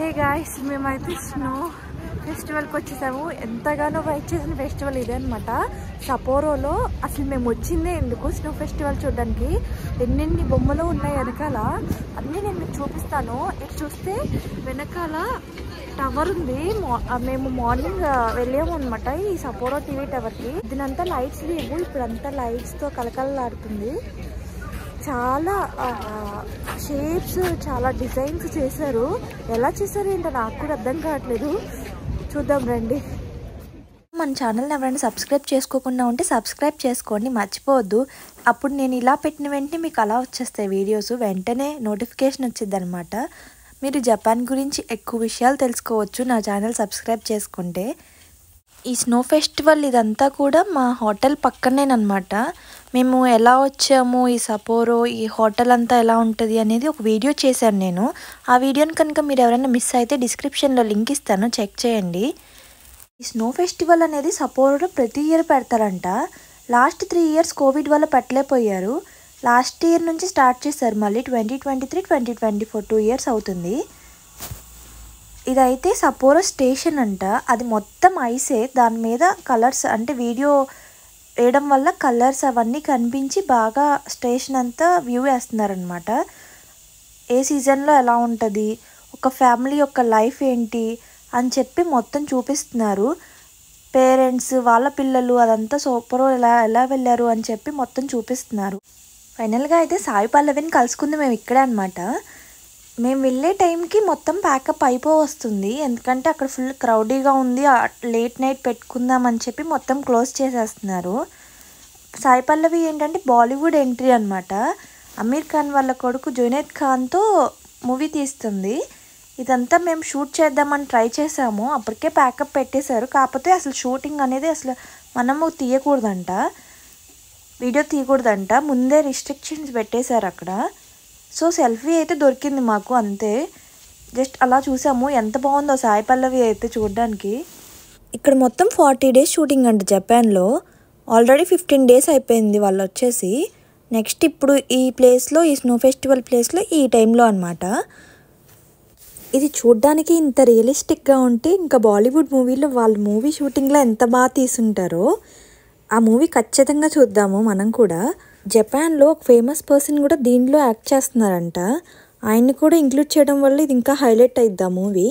Hey guys మేమైతే snow ఫెస్టివల్కి వచ్చేసాము. ఎంతగానో వెయిట్ చేసిన ఫెస్టివల్ ఇదే అనమాట సపోరోలో అసలు మేము వచ్చిందే ఎందుకు స్నో ఫెస్టివల్ చూడడానికి? ఎన్నెన్ని బొమ్మలు ఉన్నాయి వెనకాల? అన్నీ నేను మీకు చూపిస్తాను. ఇక్కడ చూస్తే వెనకాల టవర్ ఉంది. మా- మేము మార్నింగ్ వెళ్ళాము అనమాట ఈ సపోరో టీవీ టవర్కి దీనంతా లైట్స్ లేవు. ఇప్పుడంతా లైట్స్తో కలకలలాడుతుంది చాలా షేప్స్ చాలా డిజైన్స్ చేశారు. ఎలా చేశారు ఏంటో నాకు కూడా అర్థం కావట్లేదు. చూద్దాం రండి. మన ఛానల్ని ఎవరైనా సబ్స్క్రైబ్ చేసుకోకుండా ఉంటే సబ్స్క్రైబ్ చేసుకోండి మర్చిపోవద్దు. అప్పుడు నేను ఇలా పెట్టిన వెంటనే మీకు అలా వచ్చేస్తాయి వీడియోస్ వెంటనే నోటిఫికేషన్ వచ్చింది అనమాట మీరు జపాన్ గురించి ఎక్కువ విషయాలు తెలుసుకోవచ్చు నా ఛానల్ సబ్స్క్రైబ్ చేసుకుంటే. ఈ స్నో ఫెస్టివల్ ఇదంతా కూడా మా హోటల్ పక్కనేనమాట మేము ఎలా వచ్చాము ఈ సపోరో ఈ హోటల్ అంతా ఎలా ఉంటుంది అనేది ఒక వీడియో చేశాను నేను. ఆ వీడియోని కనుక మీరు ఎవరైనా మిస్ అయితే డిస్క్రిప్షన్లో లింక్ ఇస్తాను చెక్ చేయండి. ఈ స్నో ఫెస్టివల్ అనేది సపోరోలో ప్రతి ఇయర్ పెడతారంట. లాస్ట్ త్రీ ఇయర్స్ కోవిడ్ వల్ల పెట్టలేకపోయారు. లాస్ట్ ఇయర్ నుంచి స్టార్ట్ చేశారు. మళ్ళీ twenty twenty three twenty twenty four two years అవుతుంది. ఇదైతే సపోరో స్టేషన్ అంట. అది మొత్తం ఐసే. దాని మీద కలర్స్ అంటే వీడియో వేయడం వల్ల కలర్స్ అవన్నీ కనిపించి బాగా స్టేషన్ అంతా వ్యూ వేస్తున్నారనమాట ఏ సీజన్లో ఎలా ఉంటుంది? ఒక ఫ్యామిలీ యొక్క లైఫ్ ఏంటి? అని చెప్పి మొత్తం చూపిస్తున్నారు. పేరెంట్స్ వాళ్ళ పిల్లలు అదంతా సూపర్ ఎలా ఎలా వెళ్ళారు అని చెప్పి మొత్తం చూపిస్తున్నారు. ఫైనల్గా అయితే సాయి పల్లవిని కలుసుకుంది మేము ఇక్కడే అనమాట మేము వెళ్ళే టైంకి మొత్తం ప్యాకప్ అయిపోవస్తుంది. ఎందుకంటే అక్కడ ఫుల్ క్రౌడీగా ఉంది. లేట్ నైట్ పెట్టుకుందాం అని చెప్పి మొత్తం క్లోజ్ చేసేస్తున్నారు. సాయి పల్లవి ఏంటంటే బాలీవుడ్ ఎంట్రీ అనమాట అమీర్ ఖాన్ వాళ్ళ కొడుకు జునేద్ ఖాన్తో మూవీ తీస్తుంది. ఇదంతా మేము షూట్ చేద్దామని ట్రై చేసాము. అప్పటికే ప్యాకప్ పెట్టేశారు. కాకపోతే అసలు షూటింగ్ అనేది అసలు మనము తీయకూడదంట. వీడియో తీయకూడదంట. ముందే రిస్ట్రిక్షన్స్ పెట్టేశారు అక్కడ. సో సెల్ఫీ అయితే దొరికింది మాకు అంతే. జస్ట్ అలా చూసాము. ఎంత బాగుందో సాయి పల్లవి అయితే చూడడానికి. ఇక్కడ మొత్తం ఫార్టీ డేస్ షూటింగ్ అంట జపాన్లో. ఆల్రెడీ ఫిఫ్టీన్ డేస్ అయిపోయింది వాళ్ళు వచ్చేసి. నెక్స్ట్ ఇప్పుడు ఈ ప్లేస్లో ఈ స్నో ఫెస్టివల్ ప్లేస్లో ఈ టైంలో అనమాట ఇది చూడ్డానికి ఇంత రియలిస్టిక్గా ఉంటే ఇంకా బాలీవుడ్ మూవీలో వాళ్ళ మూవీ షూటింగ్లో ఎంత బాగా తీసుంటారో ఆ మూవీ ఖచ్చితంగా చూద్దాము మనం కూడా. జపాన్లో ఒక ఫేమస్ పర్సన్ కూడా దీనిలో యాక్ట్ చేస్తున్నారంట. ఆయన్ని కూడా ఇంక్లూడ్ చేయడం వల్ల ఇది ఇంకా హైలైట్ అయిద్ది ఆ మూవీ?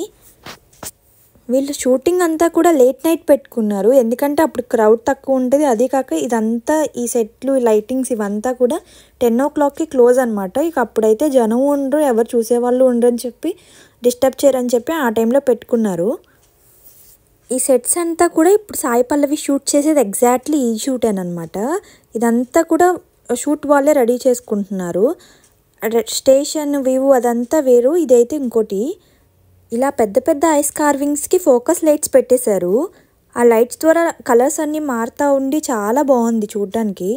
వీళ్ళు షూటింగ్ అంతా కూడా లేట్ నైట్ పెట్టుకున్నారు. ఎందుకంటే అప్పుడు క్రౌడ్ తక్కువ ఉంటుంది అదే కాక ఇదంతా ఈ సెట్లు లైటింగ్స్ ఇవంతా కూడా టెన్ ఓ క్లాక్కి క్లోజ్ అనమాట ఇక అప్పుడైతే జనం ఉండరు ఎవరు చూసేవాళ్ళు ఉండరు అని చెప్పి డిస్టర్బ్ చేయరని చెప్పి ఆ టైంలో పెట్టుకున్నారు. ఈ సెట్స్ అంతా కూడా ఇప్పుడు సాయి పల్లవి షూట్ చేసేది ఎగ్జాక్ట్లీ ఈ షూట్ అనమాట ఇదంతా కూడా షూట్ వాళ్ళే రెడీ చేసుకుంటున్నారు. స్టేషన్ వ్యూ అదంతా వేరు ఇదైతే ఇంకోటి. ఇలా పెద్ద పెద్ద ఐస్ కార్వింగ్స్కి ఫోకస్ లైట్స్ పెట్టేశారు. ఆ లైట్స్ ద్వారా కలర్స్ అన్నీ మారుతూ ఉండి చాలా బాగుంది చూడడానికి.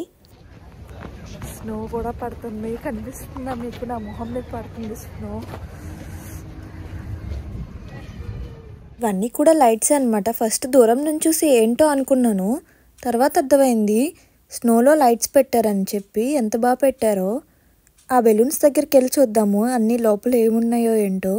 స్నో కూడా పడుతుంది కనిపిస్తుందా మీకు? నా మొహం మీద పడుతుంది స్నో. ఇవన్నీ కూడా లైట్స్ అనమాట ఫస్ట్ దూరం నుంచి చూసి ఏంటో అనుకున్నాను. తర్వాత అర్థమైంది. స్నోలో లైట్స్ పెట్టారని చెప్పి ఎంత బాగా పెట్టారో ఆ బెలూన్స్ దగ్గరికి వెళ్ళి చూద్దాము అన్నీ లోపల ఏమున్నాయో ఏంటో.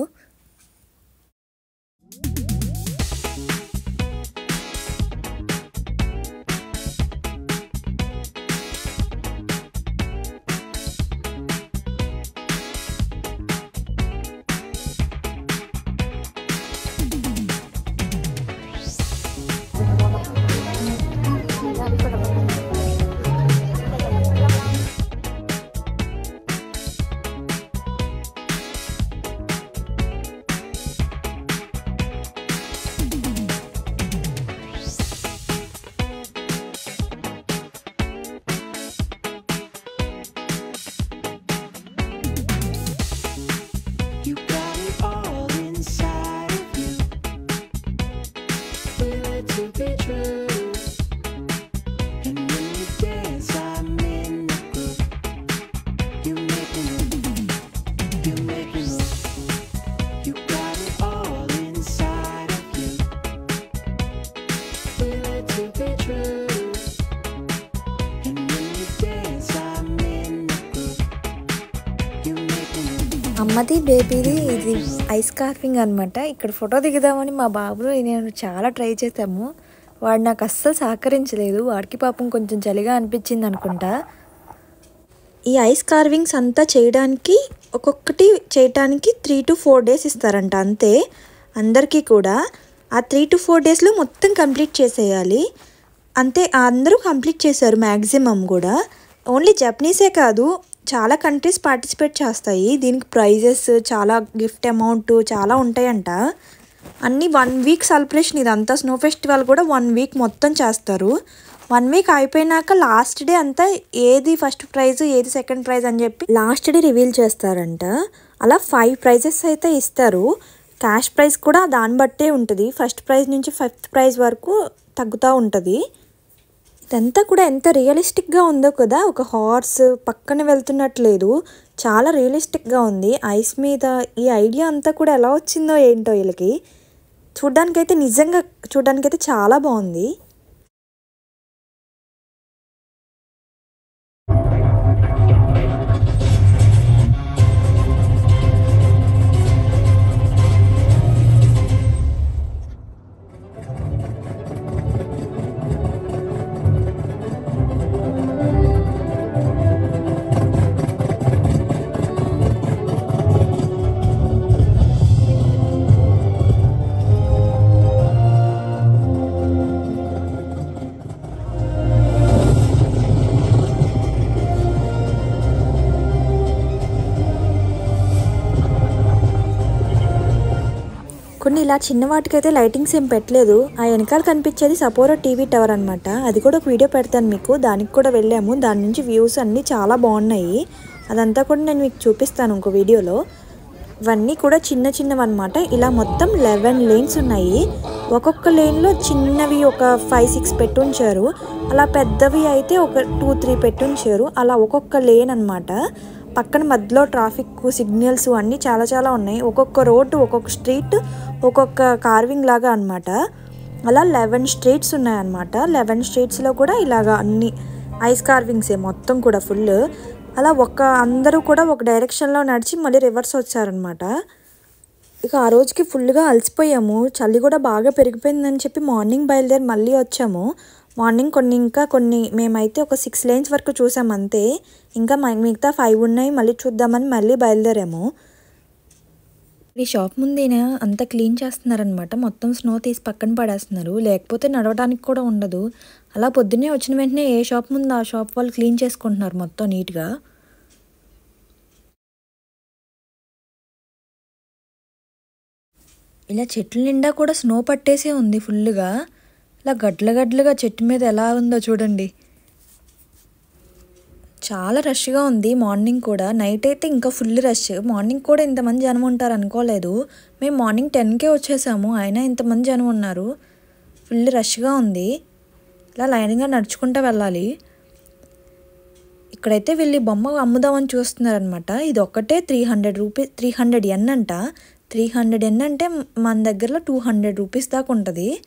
అమ్మది బేబీది ఇది ఐస్ కార్పింగ్ అనమాట ఇక్కడ ఫోటో దిగుదామని మా బాబులు నేను చాలా ట్రై చేశాము. వాడు నాకు అస్సలు సహకరించలేదు. వాడికి పాపం కొంచెం చలిగా అనిపించింది అనుకుంటా. ఈ ఐస్ కార్వింగ్స్ అంతా చేయడానికి ఒక్కొక్కటి చేయటానికి త్రీ టు ఫోర్ డేస్ ఇస్తారంట అంతే. అందరికీ కూడా. ఆ త్రీ టు ఫోర్ డేస్లో మొత్తం కంప్లీట్ చేసేయాలి. అంతే అందరూ కంప్లీట్ చేశారు మ్యాక్సిమం కూడా. ఓన్లీ జపనీసే కాదు చాలా కంట్రీస్ పార్టిసిపేట్ చేస్తాయి. దీనికి ప్రైజెస్ చాలా గిఫ్ట్ అమౌంట్ చాలా ఉంటాయంట. అన్నీ వన్ వీక్ సెలబ్రేషన్ ఇదంతా. స్నో ఫెస్టివల్ కూడా వన్ వీక్ మొత్తం చేస్తారు. వన్ వీక్ అయిపోయినాక లాస్ట్ డే అంతా ఏది ఫస్ట్ ప్రైజ్ ఏది సెకండ్ ప్రైజ్ అని చెప్పి లాస్ట్ డే రివీల్ చేస్తారంట. అలా ఫైవ్ ప్రైజెస్ అయితే ఇస్తారు. క్యాష్ ప్రైజ్ కూడా దాన్ని బట్టే ఉంటుంది. ఫస్ట్ ప్రైజ్ నుంచి ఫిఫ్త్ ప్రైజ్ వరకు తగ్గుతూ ఉంటుంది. ఇదంతా కూడా ఎంత రియలిస్టిక్గా ఉందో కదా. ఒక హార్స్ పక్కన వెళ్తున్నట్లేదు. చాలా రియలిస్టిక్గా ఉంది. ఐస్ మీద ఈ ఐడియా అంతా కూడా ఎలా వచ్చిందో ఏంటో వీళ్ళకి. చూడ్డానికైతే నిజంగా చూడ్డానికైతే చాలా బాగుంది. ఇలా చిన్న వాటికైతే లైటింగ్స్ ఏం పెట్టలేదు. ఆ వెనకాల కనిపించేది సపోరో టీవీ టవర్ అనమాట అది కూడా ఒక వీడియో పెడతాను మీకు. దానికి కూడా వెళ్ళాము. దాని నుంచి వ్యూస్ అన్నీ చాలా బాగున్నాయి. అదంతా కూడా నేను మీకు చూపిస్తాను ఇంకో వీడియోలో. ఇవన్నీ కూడా చిన్న చిన్నవి అనమాట ఇలా మొత్తం లెవెన్ లేన్స్ ఉన్నాయి. ఒక్కొక్క లేన్లో చిన్నవి ఒక ఫైవ్ సిక్స్ పెట్టుంచారు అలా పెద్దవి అయితే ఒక టూ త్రీ పెట్టుంచారు అలా ఒక్కొక్క లేన్ అనమాట పక్కన మధ్యలో ట్రాఫిక్ సిగ్నల్స్ అన్నీ చాలా చాలా ఉన్నాయి. ఒక్కొక్క రోడ్డు ఒక్కొక్క స్ట్రీట్ ఒక్కొక్క కార్వింగ్ లాగా అనమాట అలా లెవెన్ స్ట్రీట్స్ ఉన్నాయన్నమాట. లెవెన్ స్ట్రీట్స్లో కూడా ఇలాగా అన్ని ఐస్ కార్వింగ్సే మొత్తం కూడా ఫుల్. అలా ఒక అందరూ కూడా ఒక డైరెక్షన్లో నడిచి మళ్ళీ రివర్స్ వచ్చారనమాట ఇక ఆ రోజుకి ఫుల్గా అలసిపోయాము. చలి కూడా బాగా పెరిగిపోయిందని చెప్పి మార్నింగ్ బయలుదేరి మళ్ళీ వచ్చాము. మార్నింగ్ కొన్ని ఇంకా కొన్ని మేమైతే ఒక సిక్స్ లేన్స్ వరకు చూసాం అంతే. ఇంకా మ- మిగతా ఫైవ్ ఉన్నాయి మళ్ళీ చూద్దామని మళ్ళీ బయలుదేరాము. ఈ షాప్ ముందేనా? అంతా క్లీన్ చేస్తున్నారనమాట మొత్తం స్నో తీసి పక్కన పడేస్తున్నారు. లేకపోతే నడవడానికి కూడా ఉండదు. అలా పొద్దున్నే వచ్చిన వెంటనే ఏ షాప్ ముందు ఆ షాప్ వాళ్ళు క్లీన్ చేసుకుంటున్నారు మొత్తం నీట్గా? ఇలా చెట్ల నిండా కూడా స్నో పట్టేసే ఉంది ఫుల్గా. ఇలా గడ్ల గడ్లుగా చెట్టు మీద ఎలా ఉందో చూడండి. చాలా రష్గా ఉంది మార్నింగ్ కూడా. నైట్ అయితే ఇంకా ఫుల్ రష్ మార్నింగ్ కూడా ఇంతమంది జనం ఉంటారు అనుకోలేదు. మేము మార్నింగ్ టెన్కే వచ్చేసాము. అయినా ఇంతమంది జనం ఉన్నారు. ఫుల్ రష్గా ఉంది. ఇలా లైన్గా నడుచుకుంటూ వెళ్ళాలి. ఇక్కడైతే వీళ్ళు బొమ్మ అమ్ముదామని చూస్తున్నారనమాట ఇది ఒక్కటే three hundred rupees three hundred ఎన్ అంట. త్రీ హండ్రెడ్ ఎన్ అంటే మన దగ్గరలో టూ హండ్రెడ్ రూపీస్ దాకా ఉంటుంది.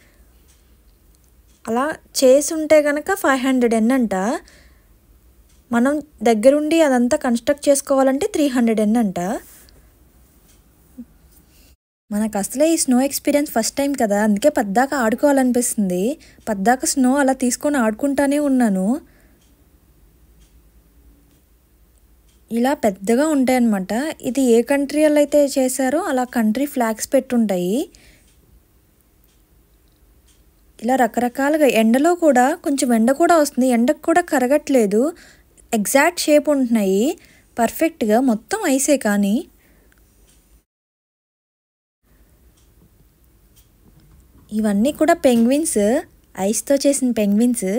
అలా చేసి ఉంటే కనుక ఫైవ్ హండ్రెడ్ ఎన్ అంట. మనం దగ్గరుండి అదంతా కన్స్ట్రక్ట్ చేసుకోవాలంటే త్రీ హండ్రెడ్ ఎన్ అంట. మనకు అసలే ఈ స్నో ఎక్స్పీరియన్స్ ఫస్ట్ టైం కదా అందుకే పద్దాక ఆడుకోవాలనిపిస్తుంది. పద్దాక స్నో అలా తీసుకొని ఆడుకుంటానే ఉన్నాను. ఇలా పెద్దగా ఉంటాయన్నమాట. ఇది ఏ కంట్రీ వాళ్ళు అయితే చేశారో అలా కంట్రీ ఫ్లాగ్స్ పెట్టుంటాయి. ఇలా రకరకాలుగా ఎండలో కూడా కొంచెం ఎండ కూడా వస్తుంది. ఎండకు కూడా కరగట్లేదు. ఎగ్జాక్ట్ షేప్ ఉంటున్నాయి. పర్ఫెక్ట్గా మొత్తం ఐసే కానీ. ఇవన్నీ కూడా పెంగ్విన్స్. ఐస్తో చేసిన పెంగ్విన్స్.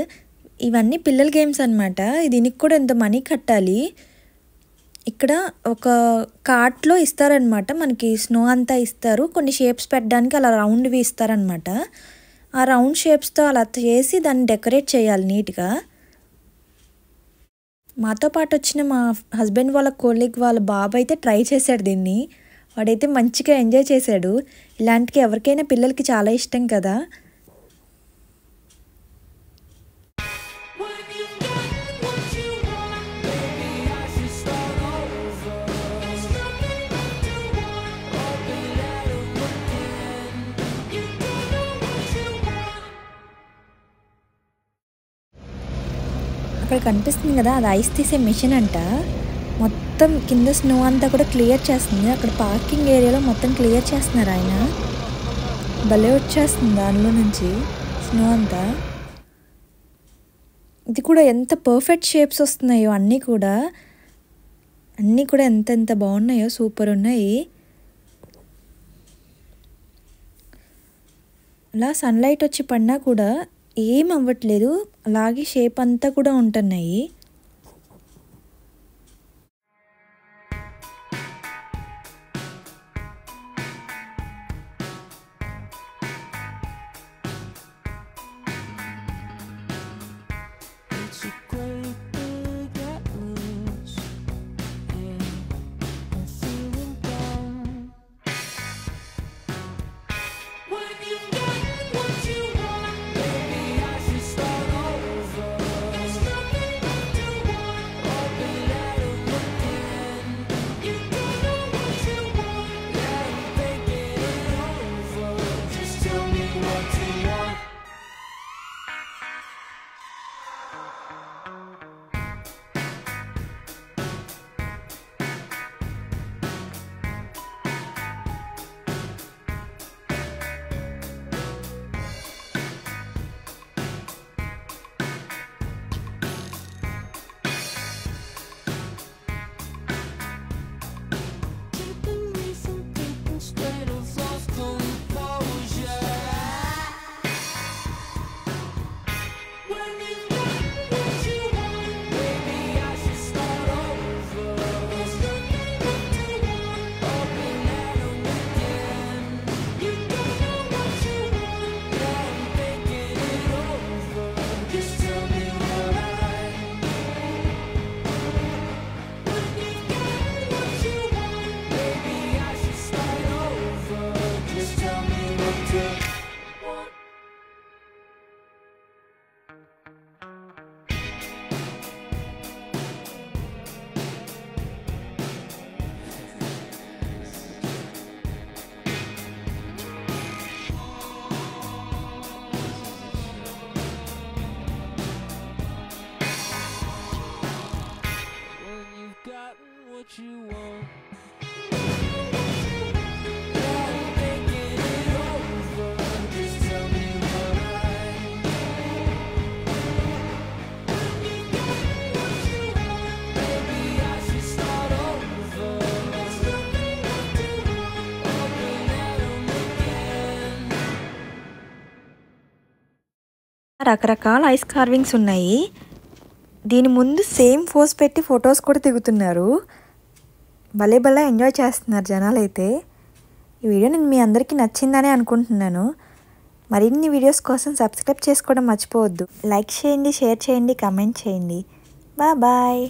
ఇవన్నీ పిల్లల గేమ్స్ అనమాట దీనికి కూడా ఎంత మనీ కట్టాలి. ఇక్కడ ఒక కార్ట్లో ఇస్తారనమాట మనకి స్నో అంతా ఇస్తారు. కొన్ని షేప్స్ పెట్టడానికి అలా రౌండ్వి ఇస్తారనమాట ఆ రౌండ్ షేప్స్తో అలా చేసి దాన్ని డెకరేట్ చేయాలి నీట్గా. మాతో పాటు వచ్చిన మా హస్బెండ్ వాళ్ళ కోలీగ్ వాళ్ళ బాబు అయితే ట్రై చేశాడు దీన్ని. వాడైతే మంచిగా ఎంజాయ్ చేశాడు. ఇలాంటికి ఎవరికైనా పిల్లలకి చాలా ఇష్టం కదా. అక్కడ కనిపిస్తుంది కదా అది ఐస్ తీసే మిషన్ అంట. మొత్తం కింద స్నో అంతా కూడా క్లియర్ చేస్తుంది. అక్కడ పార్కింగ్ ఏరియాలో మొత్తం క్లియర్ చేస్తున్నారు ఆయన. భలే వచ్చేస్తుంది దానిలో నుంచి స్నో అంతా. ఇది కూడా ఎంత పర్ఫెక్ట్ షేప్స్ వస్తున్నాయో అన్నీ కూడా. అన్నీ కూడా ఎంత ఎంత బాగున్నాయో సూపర్ ఉన్నాయి. అలా సన్లైట్ వచ్చి పడినా కూడా ఏం అవ్వట్లేదు అలాగే షేప్ అంతా కూడా ఉంటున్నాయి. రకరకాల ఐస్ కార్వింగ్స్ ఉన్నాయి. దీని ముందు సేమ్ ఫోజ్ పెట్టి ఫొటోస్ కూడా దిగుతున్నారు. భలే భలే ఎంజాయ్ చేస్తున్నారు జనాలు అయితే ఈ వీడియో నేను మీ అందరికీ నచ్చిందని అనుకుంటున్నాను. మరిన్ని వీడియోస్ కోసం సబ్స్క్రైబ్ చేసుకోవడం మర్చిపోవద్దు. లైక్ చేయండి షేర్ చేయండి కమెంట్ చేయండి. బాయ్